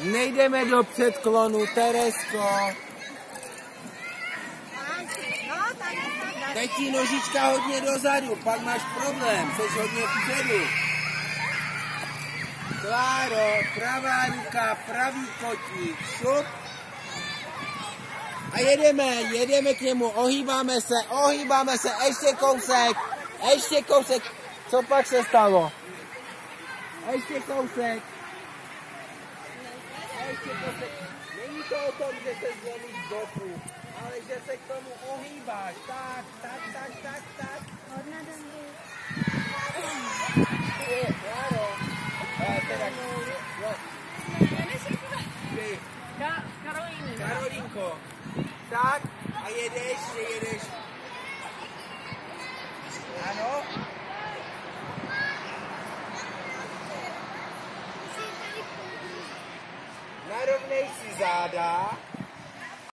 Nejdeme do předklonu, Teresko. Teď ti nožička hodně dozadu, pak máš problém, jsi hodně vpředu. Kláro, pravá ruka, pravý kotník, šup. A jedeme, jedeme k němu, ohýbáme se, ohýbáme se, ještě kousek, ještě kousek. Co pak se stalo? Ještě kousek. Ještě kousek. Není to o tom, že se zlomíš z boku, ale že se k tomu ohýbáš. Tak, tak, tak, tak, tak. Je, teda, jo, ty, Karolinko. Tak, a jedeš, jedeš. of Macy's, Ada.